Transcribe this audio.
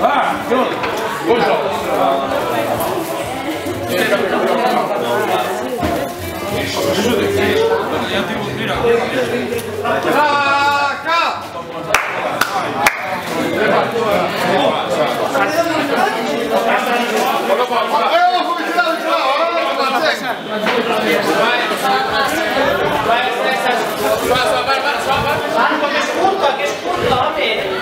Ah, pronto. Ma che culpa, que és culpa, home.